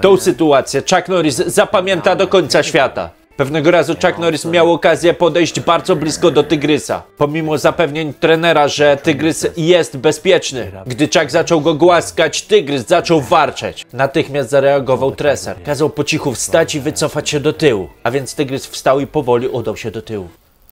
Tą sytuację Chuck Norris zapamięta do końca świata. Pewnego razu Chuck Norris miał okazję podejść bardzo blisko do tygrysa. Pomimo zapewnień trenera, że tygrys jest bezpieczny. Gdy Chuck zaczął go głaskać, tygrys zaczął warczeć. Natychmiast zareagował treser. Kazał po cichu wstać i wycofać się do tyłu. A więc tygrys wstał i powoli udał się do tyłu.